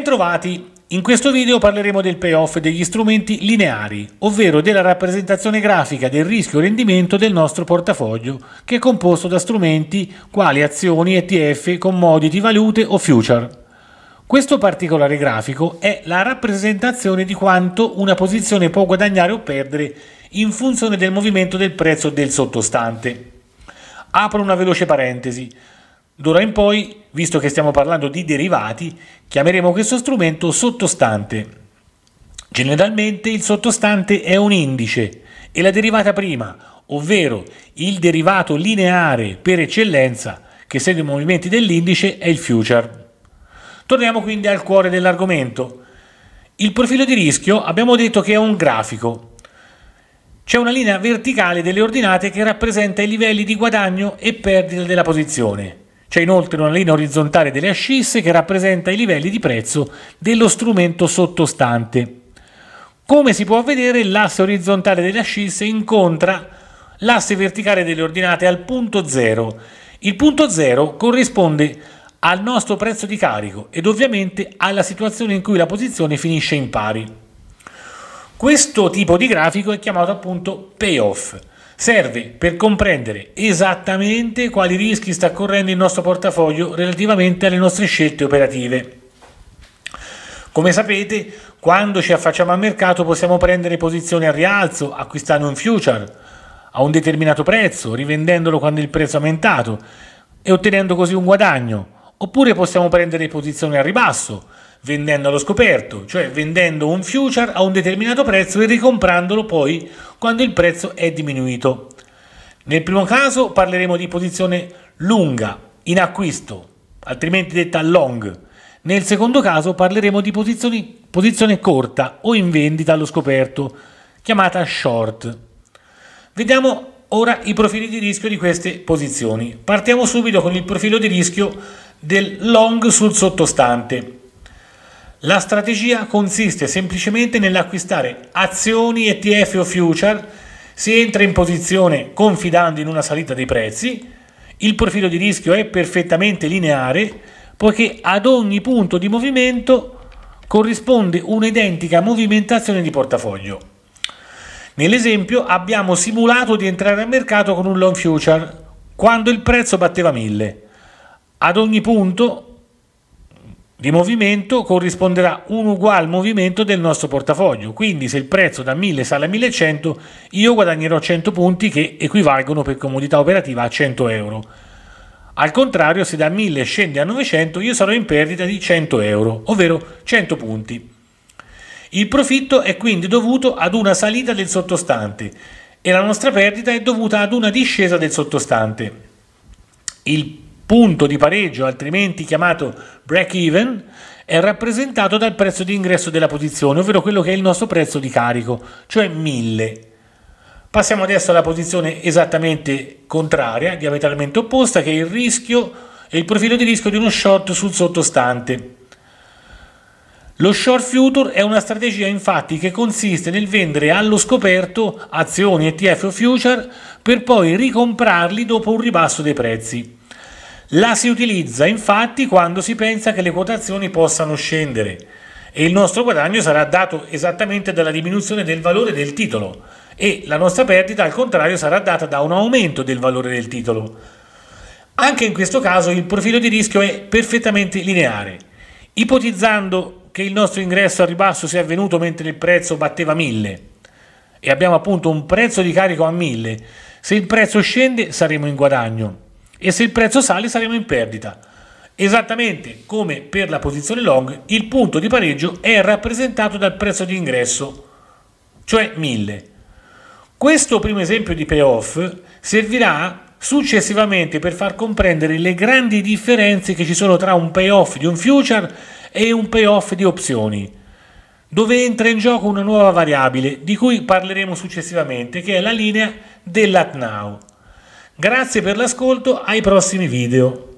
Bentrovati! In questo video parleremo del payoff degli strumenti lineari, ovvero della rappresentazione grafica del rischio rendimento del nostro portafoglio, che è composto da strumenti quali azioni, ETF, commodity, valute o future. Questo particolare grafico è la rappresentazione di quanto una posizione può guadagnare o perdere in funzione del movimento del prezzo del sottostante. Apro una veloce parentesi. D'ora in poi, visto che stiamo parlando di derivati, chiameremo questo strumento sottostante. Generalmente il sottostante è un indice e la derivata prima, ovvero il derivato lineare per eccellenza che segue i movimenti dell'indice, è il future. Torniamo quindi al cuore dell'argomento. Il profilo di rischio abbiamo detto che è un grafico. C'è una linea verticale delle ordinate che rappresenta i livelli di guadagno e perdita della posizione. C'è inoltre una linea orizzontale delle ascisse che rappresenta i livelli di prezzo dello strumento sottostante. Come si può vedere, l'asse orizzontale delle ascisse incontra l'asse verticale delle ordinate al punto 0. Il punto 0 corrisponde al nostro prezzo di carico ed ovviamente alla situazione in cui la posizione finisce in pari. Questo tipo di grafico è chiamato appunto payoff serve per comprendere esattamente quali rischi sta correndo il nostro portafoglio relativamente alle nostre scelte operative. Come sapete, quando ci affacciamo al mercato possiamo prendere posizioni a rialzo, acquistando un future a un determinato prezzo, rivendendolo quando il prezzo è aumentato e ottenendo così un guadagno, oppure possiamo prendere posizioni a ribasso, vendendo allo scoperto, cioè vendendo un future a un determinato prezzo e ricomprandolo poi quando il prezzo è diminuito. Nel primo caso parleremo di posizione lunga in acquisto, altrimenti detta long. Nel secondo caso parleremo di posizione corta o in vendita allo scoperto, chiamata short. Vediamo ora i profili di rischio di queste posizioni. Partiamo subito con il profilo di rischio del long sul sottostante. La strategia consiste semplicemente nell'acquistare azioni, ETF o future, si entra in posizione confidando in una salita dei prezzi, il profilo di rischio è perfettamente lineare poiché ad ogni punto di movimento corrisponde un'identica movimentazione di portafoglio. Nell'esempio abbiamo simulato di entrare al mercato con un long future quando il prezzo batteva 1000. Ad ogni punto di movimento corrisponderà un uguale movimento del nostro portafoglio. Quindi se il prezzo da 1000 sale a 1100, io guadagnerò 100 punti che equivalgono per comodità operativa a 100 euro. Al contrario, se da 1000 scende a 900, io sarò in perdita di 100 euro, ovvero 100 punti. Il profitto è quindi dovuto ad una salita del sottostante e la nostra perdita è dovuta ad una discesa del sottostante. Il punto di pareggio, altrimenti chiamato break even, è rappresentato dal prezzo di ingresso della posizione, ovvero quello che è il nostro prezzo di carico, cioè 1000. Passiamo adesso alla posizione esattamente contraria, diametralmente opposta, che è il rischio e il profilo di rischio di uno short sul sottostante. Lo short future è una strategia infatti che consiste nel vendere allo scoperto azioni ETF o future per poi ricomprarli dopo un ribasso dei prezzi. La si utilizza infatti quando si pensa che le quotazioni possano scendere e il nostro guadagno sarà dato esattamente dalla diminuzione del valore del titolo e la nostra perdita al contrario sarà data da un aumento del valore del titolo. Anche in questo caso il profilo di rischio è perfettamente lineare. Ipotizzando che il nostro ingresso a ribasso sia avvenuto mentre il prezzo batteva 1000 e abbiamo appunto un prezzo di carico a 1000, se il prezzo scende saremo in guadagno e se il prezzo sale saremo in perdita. Esattamente come per la posizione long, il punto di pareggio è rappresentato dal prezzo di ingresso, cioè 1000. Questo primo esempio di payoff servirà successivamente per far comprendere le grandi differenze che ci sono tra un payoff di un future e un payoff di opzioni, dove entra in gioco una nuova variabile di cui parleremo successivamente, che è la linea dell'at now. Grazie per l'ascolto, ai prossimi video.